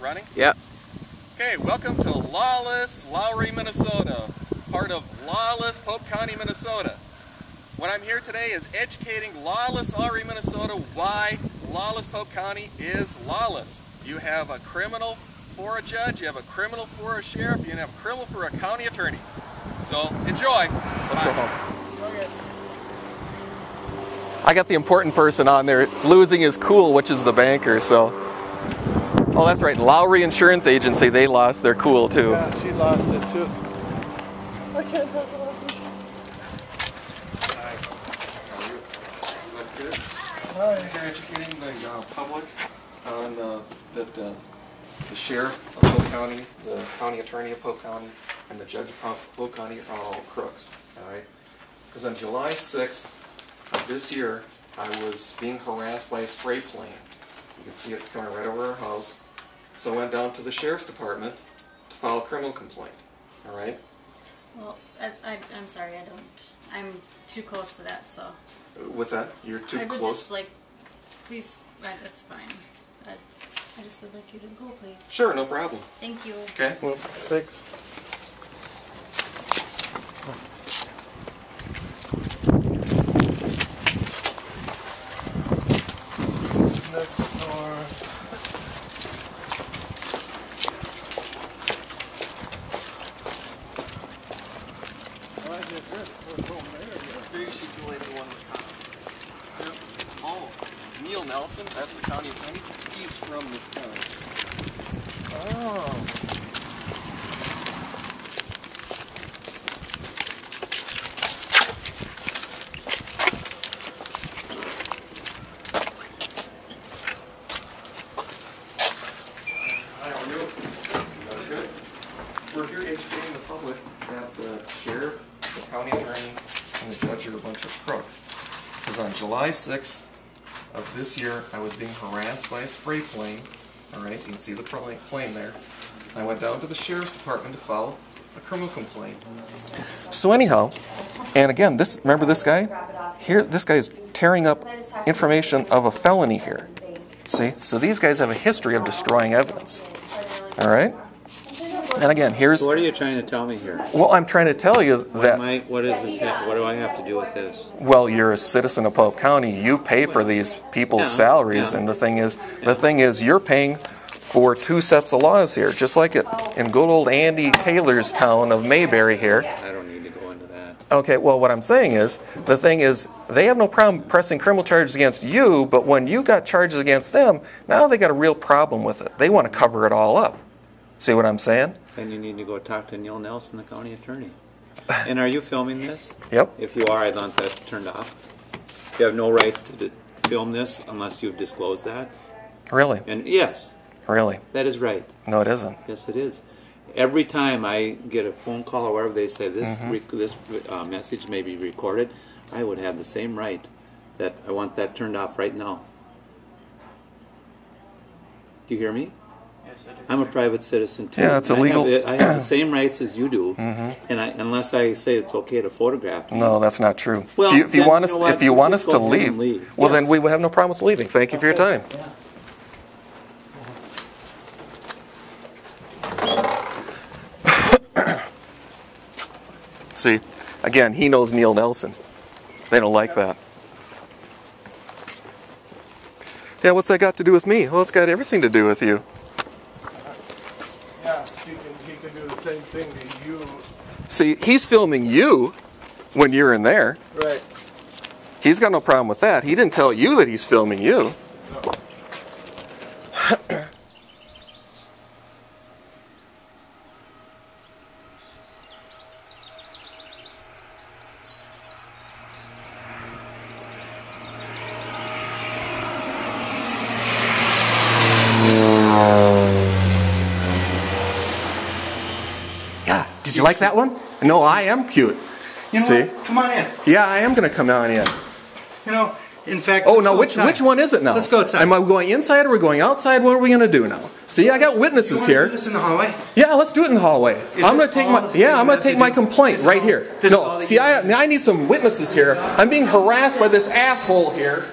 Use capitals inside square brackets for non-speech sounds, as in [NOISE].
Running? Yep. Okay, welcome to Lawless, Lowry, Minnesota, part of Lawless, Pope County, Minnesota. What I'm here today is educating Lawless, Lowry, Minnesota why Lawless, Pope County is lawless. You have a criminal for a judge, you have a criminal for a sheriff, you have a criminal for a county attorney. So, enjoy. Let's go home. I got the important person on there. Losing is cool, which is the banker, so. Oh, that's right. Lowry Insurance Agency, they lost their cool too. Yeah, she lost it too. I can't talk about this. That's good. Hi. You're educating the uh, public on uh, that uh, the sheriff of Pope County, the county attorney of Pope County, and the judge of Pope County are all crooks. All right? Because on July 6th of this year, I was being harassed by a spray plane. You can see it's coming right over our house. So I went down to the sheriff's department to file a criminal complaint. All right? Well, I, I, I'm sorry, I don't. I'm too close to that, so. What's that? You're too close I would close. just like, please, uh, that's fine. I, I just would like you to go, please. Sure, no problem. Thank you. Okay. Well, thanks. Next door. I did this. We're going there. Maybe she's the lady one with Oh, Oh. We're here educating the public that the sheriff, the county attorney, and the judge are a bunch of crooks. Because on July 6th of this year, I was being harassed by a spray plane. All right, you can see the pla- plane there. I went down to the sheriff's department to file a criminal complaint. So anyhow, and again, this remember this guy? Here, this guy is tearing up information of a felony here. See, so these guys have a history of destroying evidence. All right. And again, here's So what are you trying to tell me here? well, I'm trying to tell you that I, what is this, ha- what do I have to do with this? well, you're a citizen of Pope County. You pay for these people's Yeah, salaries, yeah. and the thing is, the thing is, you're paying for two sets of laws here, just like it in good old Andy Taylor's town of Mayberry here. I don't need to go into that. Okay, well, what I'm saying is, the thing is, they have no problem pressing criminal charges against you, but when you got charges against them, now they got a real problem with it. They want to cover it all up. See what I'm saying? Then you need to go talk to Neil Nelson, the county attorney. And are you filming this? Yep. If you are, I'd want that turned off. You have no right to film this unless you've disclosed that. Really? And yes, Really? that is right. No, it isn't. Yes, it is. Every time I get a phone call or wherever they say this Mm-hmm. this uh, message may be recorded, I would have the same right. That I want that turned off right now. Do you hear me? Yes, I do. I'm a private citizen too. Yeah, it's I have illegal. the- I have the [CLEARS THROAT] same rights as you do, mm-hmm. and I, unless I say it's okay to photograph me. No, that's not true. Well, if you, if you then want you us, know what? if you We'll want just us to go ahead leave, and leave. well, Yes. then we have no problem with leaving. Thank you for your time. Yeah. [COUGHS] See, again, he knows Neil Nelson. They don't like that. Yeah, what's that got to do with me? Well, it's got everything to do with you. Can, do the same thing to you. See, he's filming you when you're in there. Right. He's got no problem with that. He didn't tell you that he's filming you. Yeah. [CLEARS THROAT] Did you like that one? No, I am cute. You know See? what? Come on in. Yeah, I am gonna come on in. You know, in fact. Oh let's no, which outside. which one is it now? Let's go outside. Am I going inside or are we going outside? What are we gonna do now? See, I got witnesses here. do this in the hallway? Yeah, let's do it in the hallway. Is I'm gonna take my yeah, I'm gonna take my complaint right all- here. this is all No, see, I I need some witnesses here. I'm being harassed by this asshole here.